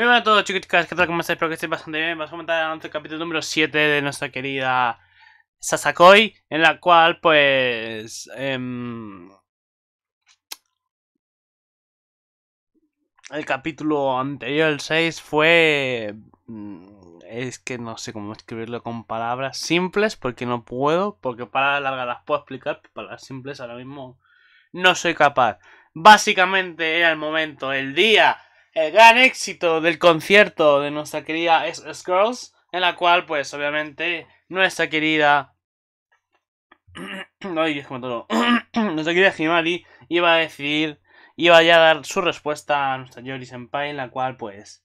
Muy buenas a todos chicos ¿qué tal? ¿Cómo estáis? Espero que estéis bastante bien. Vamos a comentar el capítulo número 7 de nuestra querida Sasakoi, en la cual pues... Em, el capítulo anterior, el 6, fue... Mm, es que no sé cómo escribirlo con palabras simples, porque no puedo, porque para largas las puedo explicar, pero palabras simples ahora mismo no soy capaz. Básicamente era el momento, el día el gran éxito del concierto de nuestra querida S Girls, en la cual, pues, obviamente, nuestra querida. Ay, es como todo. nuestra querida Himari iba a decidir, iba ya a dar su respuesta a nuestra Yori Senpai, en la cual, pues.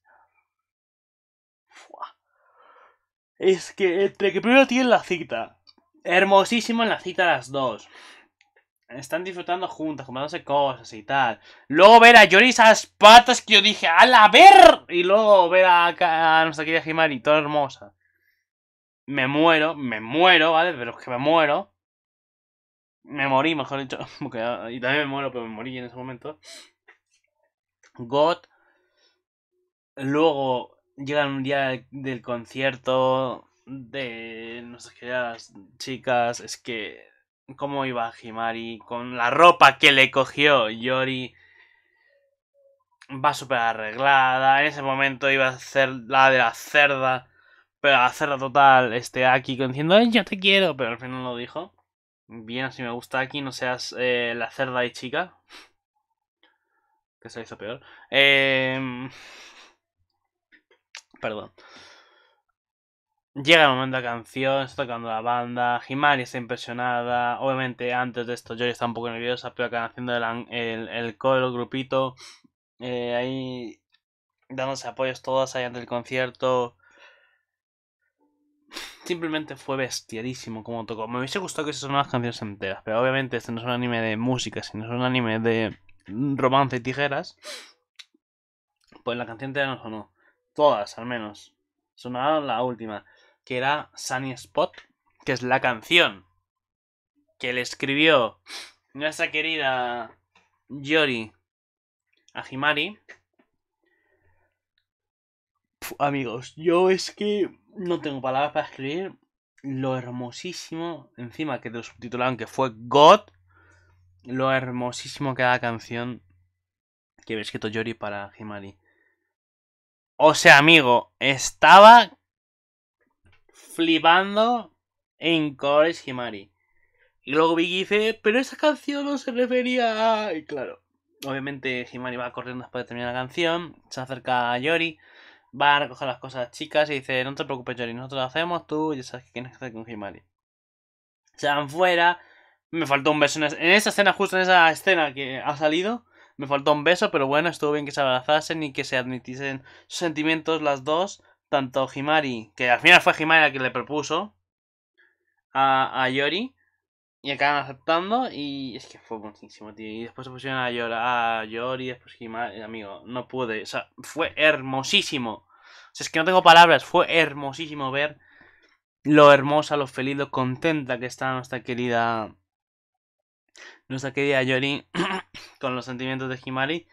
Es que entre que primero tienen la cita, hermosísimo en la cita las dos. Están disfrutando juntas, comprándose cosas y tal. Luego ver a Yori esas patas que yo dije, ¡a la ver! Y luego ver a, a nuestra querida Himari, toda hermosa. Me muero, me muero, ¿vale? Pero es que me muero. Me morí, mejor dicho. Y también me muero, pero me morí en ese momento. God. Luego llega un día del concierto de nuestras queridas chicas. Es que cómo iba Himari con la ropa que le cogió Yori. Va súper arreglada. En ese momento iba a hacer la de la cerda. Pero la cerda total, este Aki diciendo, "Ay, yo te quiero, pero al final no lo dijo. Bien, así me gusta Aki, no seas eh, la cerda y chica. Que se hizo peor. Eh... Perdón. Llega el momento de la canción, está tocando la banda, Himari está impresionada, obviamente antes de esto Joy está un poco nerviosa, pero acaban haciendo el, el, el coro, el grupito, eh, ahí dándose apoyos todos ahí antes del concierto. Simplemente fue bestiadísimo como tocó. Me hubiese gustado que se sonaran las canciones enteras, pero obviamente este no es un anime de música, sino es un anime de romance y tijeras. Pues la canción entera no sonó. Todas, al menos. Sonaron la última que era Sunny Spot, que es la canción que le escribió nuestra querida Yori a Himari. Pf, amigos, yo es que no tengo palabras para escribir lo hermosísimo, encima que te lo subtitularon que fue God, lo hermosísimo que era la canción que había escrito Yori para Himari. O sea, amigo, estaba flipando en Chorus Himari. Y luego Vicky dice, pero esa canción no se refería a... Y claro, obviamente Himari va corriendo después de terminar la canción, se acerca a Yori, va a recoger las cosas chicas y dice, no te preocupes Yori, nosotros lo hacemos, tú ya sabes qué tienes que hacer con Himari. Se van fuera, me faltó un beso en, es- en esa escena, justo en esa escena que ha salido, me faltó un beso, pero bueno, estuvo bien que se abrazasen y que se admitiesen sus sentimientos las dos, tanto Himari, que al final fue Himari la que le propuso a, a Yori, y acaban aceptando, y es que fue buenísimo, tío. Y después se pusieron a llorar a Yori, después Himari, amigo, no pude, o sea, fue hermosísimo. O sea, es que no tengo palabras, fue hermosísimo ver lo hermosa, lo feliz, lo contenta que está nuestra querida. Nuestra querida Yori con los sentimientos de Himari.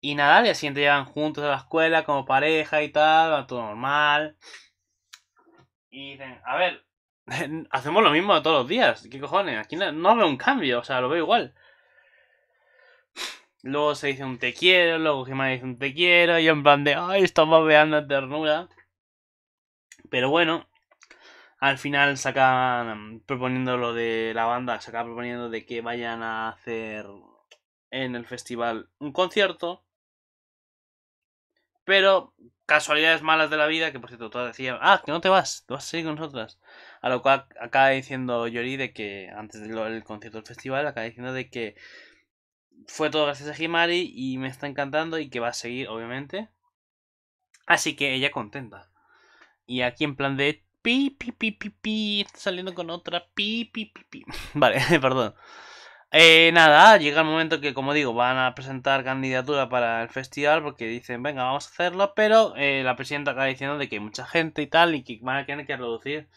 Y nada, al día siguiente llegan juntos a la escuela como pareja y tal, va todo normal. Y dicen, a ver, hacemos lo mismo todos los días, ¿qué cojones? Aquí no, veo un cambio, o sea, lo veo igual. Luego se dice un te quiero, luego Himari dice un te quiero, y en plan de, ay, estamos veando ternura. Pero bueno, al final sacan proponiendo lo de la banda, sacan proponiendo de que vayan a hacer en el festival un concierto. Pero casualidades malas de la vida, que por cierto todas decían, ah, que no te vas, te vas a seguir con nosotras. A lo cual acaba diciendo Yori de que, antes del concierto del festival, acaba diciendo de que fue todo gracias a Himari y me está encantando y que va a seguir, obviamente. Así que ella contenta. Y aquí en plan de pi, pi, pi, pi, pi, saliendo con otra pi, pi, pi, pi. Vale, perdón. Eh, nada, llega el momento que, como digo, van a presentar candidatura para el festival porque dicen, venga, vamos a hacerlo, pero eh, la presidenta acaba diciendo de que hay mucha gente y tal y que van a tener que reducir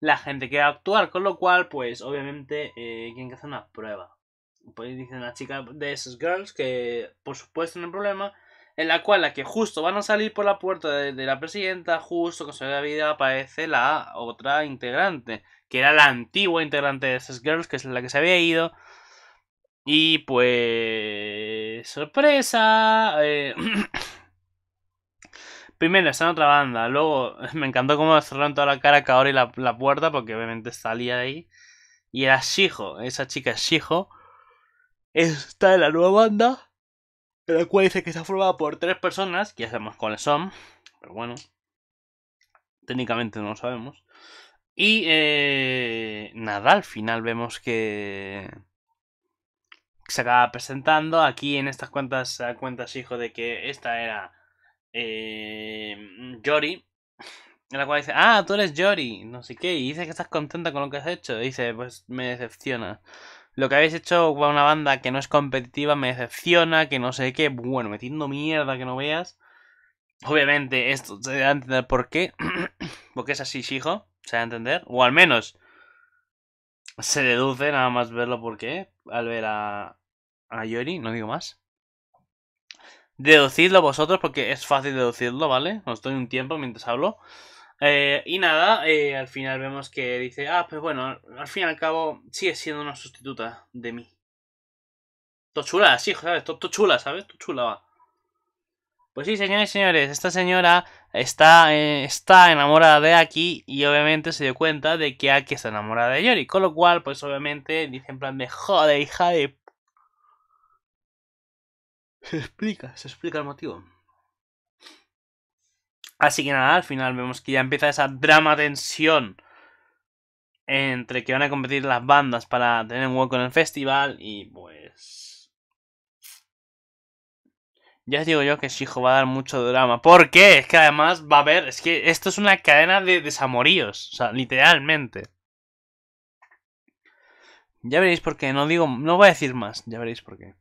la gente que va a actuar, con lo cual, pues, obviamente, eh, tienen que hacer una prueba. Pues dicen las chicas de esas girls que, por supuesto, no hay problema, en la cual la que justo van a salir por la puerta de, la presidenta, justo con su vida aparece la otra integrante, que era la antigua integrante de esas girls, que es la que se había ido. Y pues... sorpresa. Eh... Primero está en otra banda, luego me encantó cómo cerraron toda la cara Kaori la, la puerta, porque obviamente salía ahí. Y era Shijo, esa chica Shijo. Está en la nueva banda, en la cual dice que está formada por tres personas, que ya sabemos cuáles son, pero bueno, técnicamente no lo sabemos. Y eh, nada, al final vemos que se acaba presentando aquí en estas cuentas, se da hijo de que esta era eh, Yori, en la cual dice, ah, tú eres Yori, no sé qué, y dice que estás contenta con lo que has hecho. dice, pues me decepciona. Lo que habéis hecho con una banda que no es competitiva me decepciona, que no sé qué, bueno, metiendo mierda que no veas. Obviamente, esto se da a entender por qué. Porque es así, hijo. Se da a entender. O al menos se deduce nada más verlo por qué. Al ver a, a Yori, no digo más. Deducidlo vosotros porque es fácil deducirlo, ¿vale? Os doy un tiempo mientras hablo. Eh, y nada, eh, al final vemos que dice, ah, pues bueno, al fin y al cabo sigue siendo una sustituta de mí. Todo chula, sí, ¿sabes? Todo, chula, ¿sabes? Todo chula va. Pues sí, señores y señores, esta señora está, eh, está enamorada de Aki y obviamente se dio cuenta de que Aki está enamorada de Yori. Con lo cual, pues obviamente dice en plan de joder, hija de se explica, se explica el motivo. Así que nada, al final vemos que ya empieza esa drama tensión entre que van a competir las bandas para tener un hueco en el festival y pues... Ya os digo yo que Shijo va a dar mucho drama. ¿Por qué? Es que además va a haber... Es que esto es una cadena de desamoríos. O sea, literalmente. Ya veréis por qué. No digo... No voy a decir más. Ya veréis por qué.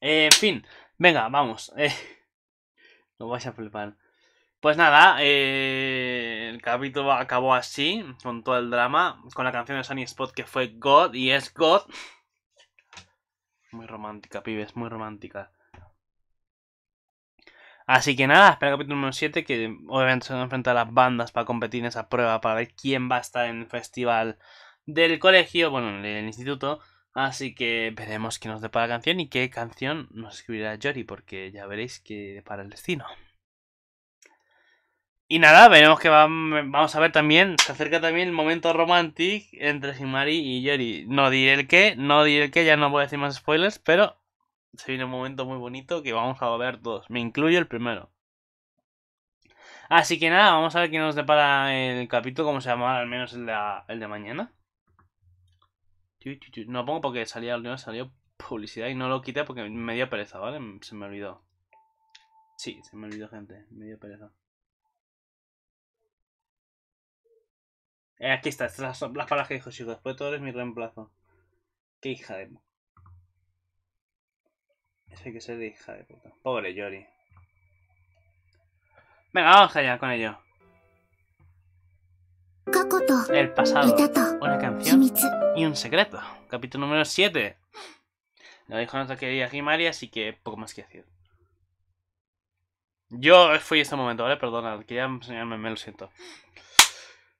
en fin. Venga, vamos. Eh, no vais a flipar. Pues nada, eh, el capítulo acabó así, con todo el drama, con la canción de Sunny Spot que fue God y es God. Muy romántica, pibes, muy romántica. Así que nada, espera el capítulo número 7, que obviamente se van a enfrentar a las bandas para competir en esa prueba, para ver quién va a estar en el festival del colegio, bueno, en el instituto. Así que veremos qué nos depara la canción y qué canción nos escribirá Yori, porque ya veréis que depara el destino. Y nada, veremos que vamos a ver también, se acerca también el momento romántico entre Himari y Yori. No diré el qué, no diré el qué, ya no voy a decir más spoilers, pero se viene un momento muy bonito que vamos a ver todos. Me incluyo el primero. Así que nada, vamos a ver qué nos depara el capítulo, como se llama al menos el de, el mañana. No pongo porque salía salió publicidad y no lo quité porque me dio pereza, ¿vale? Se me olvidó. Sí, se me olvidó, gente. Me dio pereza. Eh, aquí está, estas son las palabras que dijo Chico. Después de todo es mi reemplazo. Qué hija de... Eso hay que ser de hija de puta. Pobre Yori. Venga, vamos allá con ello. El pasado, una canción y un secreto. Capítulo número 7. Lo dijo nuestra querida Himari, así que poco más que decir. Yo fui este momento, ¿vale? Perdona, quería enseñarme, me lo siento.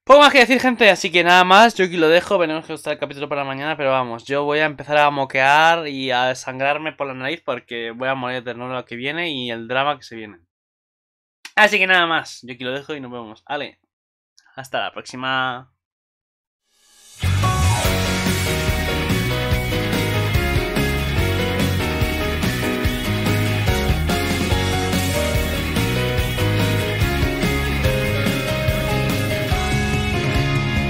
Poco más que decir, gente, así que nada más. Yo aquí lo dejo, veremos que está el capítulo para mañana, pero vamos, yo voy a empezar a moquear y a sangrarme por la nariz porque voy a morir de nuevo lo que viene y el drama que se viene. Así que nada más, yo aquí lo dejo y nos vemos. Ale. Hasta la próxima.